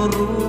ah